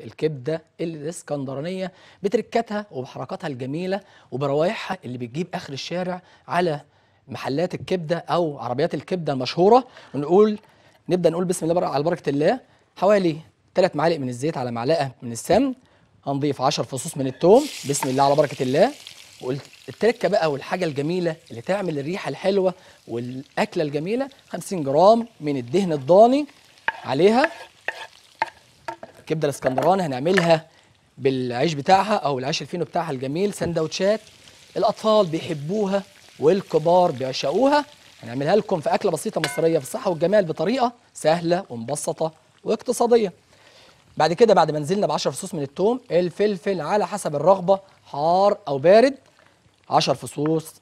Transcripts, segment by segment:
الكبدة الإسكندرانية بتركاتها وبحركاتها الجميلة وبروايحها اللي بتجيب آخر الشارع على محلات الكبدة أو عربيات الكبدة المشهورة. ونقول نبدأ نقول بسم الله على بركة الله. حوالي 3 معالق من الزيت على معلقة من السمن هنضيف 10 فصوص من الثوم بسم الله على بركة الله. والتركة بقى والحاجة الجميلة اللي تعمل الريحة الحلوة والأكلة الجميلة 50 جرام من الدهن الضاني عليها. الكبده الاسكندراني هنعملها بالعيش بتاعها أو العيش الفينو بتاعها الجميل سندوتشات الاطفال بيحبوها والكبار بيعشقوها. هنعملها لكم في أكلة بسيطة مصرية في الصحة والجمال بطريقة سهلة ومبسطة واقتصادية. بعد كده بعد ما نزلنا ب 10 فصوص من الثوم الفلفل على حسب الرغبة حار أو بارد 10 فصوص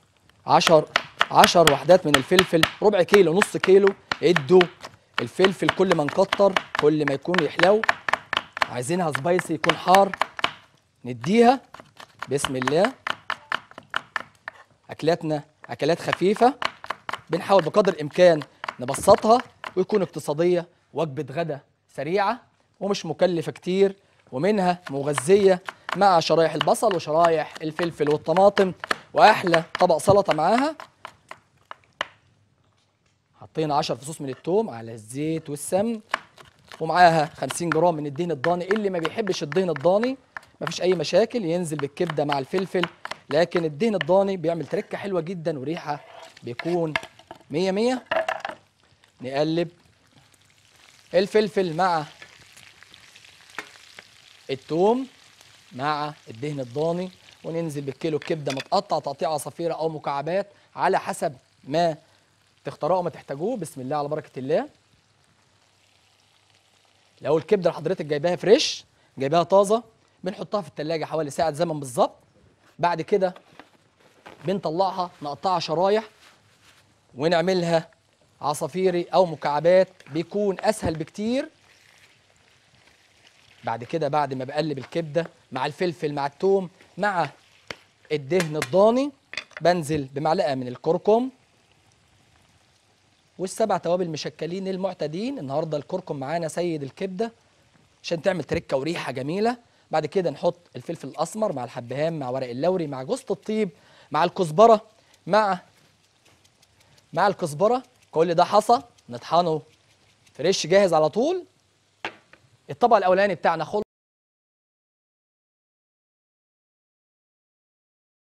10 10 وحدات من الفلفل ربع كيلو نص كيلو ادوا الفلفل كل ما نكتر كل ما يكون يحلو. عايزينها سبايسي يكون حار نديها بسم الله. أكلاتنا أكلات خفيفة. بنحاول بقدر الإمكان نبسطها ويكون اقتصادية وجبة غدا سريعة ومش مكلفة كتير ومنها مغذية مع شرايح البصل وشرايح الفلفل والطماطم وأحلى طبق سلطة معاها. حطينا 10 فصوص من الثوم على الزيت والسمن. ومعاها 50 جرام من الدهن الضاني. اللي ما بيحبش الدهن الضاني مفيش أي مشاكل ينزل بالكبدة مع الفلفل. لكن الدهن الضاني بيعمل تركة حلوة جدا وريحة بيكون 100 100 نقلب الفلفل مع الثوم مع الدهن الضاني. وننزل بالكيلو كبدة متقطع تقطيع عصافيره أو مكعبات على حسب ما تختاروه وما تحتاجوه. بسم الله على بركة الله. لو الكبده اللي حضرتك جايباها فريش جايباها طازه بنحطها في التلاجة حوالي ساعة زمن بالظبط. بعد كده بنطلعها نقطعها شرايح ونعملها عصافيري أو مكعبات بيكون أسهل بكتير. بعد كده بعد ما بقلب الكبده مع الفلفل مع الثوم مع الدهن الضاني بنزل بمعلقة من الكركم. والسبع توابل مشكلين المعتادين. النهارده الكركم معانا سيد الكبده عشان تعمل تركه وريحة جميلة. بعد كده نحط الفلفل الأسمر مع الحبهان مع ورق اللوري مع جوز الطيب مع الكزبرة مع مع الكزبرة. كل ده حصى. نطحنه فريش جاهز على طول. الطبق الأولاني بتاعنا خلص.